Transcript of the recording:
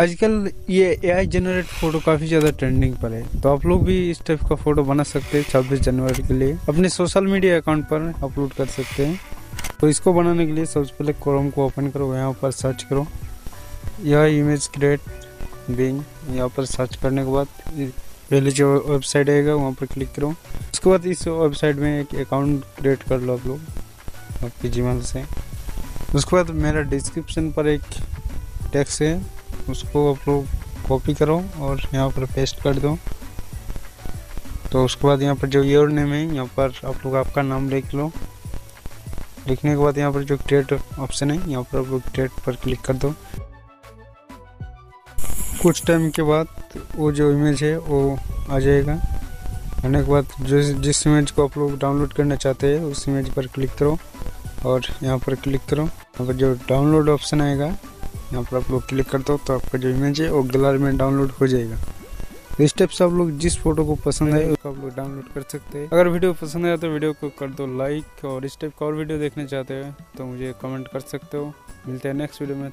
आजकल ये AI generate photo काफ़ी ज़्यादा ट्रेंडिंग पर है। तो आप लोग भी इस टाइप का फ़ोटो बना सकते हैं छब्बीस जनवरी के लिए। अपने सोशल मीडिया अकाउंट पर अपलोड कर सकते हैं। तो इसको बनाने के लिए सबसे पहले क्रोम को ओपन करो, यहाँ पर सर्च करो। यह इमेज क्रिएट बिंग यहाँ पर सर्च करने के बाद पहले जो वेबसाइट आएगा, वहाँ पर क्लिक करो। उसके बाद इस वेबसाइट में एक अकाउंट क्रिएट कर लो आप लोग, आपके जीवन से। उसके बाद मेरा डिस्क्रिप्शन पर एक टैक्स है। उसको आप लोग कॉपी करो और यहाँ पर पेस्ट कर दो। तो उसके बाद यहाँ पर जो योर नेम है, यहाँ पर आप लोग आपका नाम लिख लो। लिखने के बाद यहाँ पर जो क्रिएट ऑप्शन है, यहाँ पर आप लोग क्रिएट पर क्लिक कर दो। कुछ टाइम के बाद वो जो इमेज है, वो आ जाएगा। आने के बाद जो जिस इमेज को आप लोग डाउनलोड करना चाहते हैं, उस इमेज पर क्लिक करो और यहाँ पर क्लिक करो। यहाँ पर जो डाउनलोड ऑप्शन आएगा यहाँ पर आप लोग क्लिक करते हो तो आपका जो इमेज है वो गलर में डाउनलोड हो जाएगा। इस टाइप से आप लोग जिस फ़ोटो को पसंद है उसको आप लोग डाउनलोड कर सकते हैं। अगर वीडियो पसंद आया तो वीडियो को कर दो लाइक और इस टाइप का और वीडियो देखना चाहते हैं तो मुझे कमेंट कर सकते हो। मिलते हैं नेक्स्ट वीडियो में।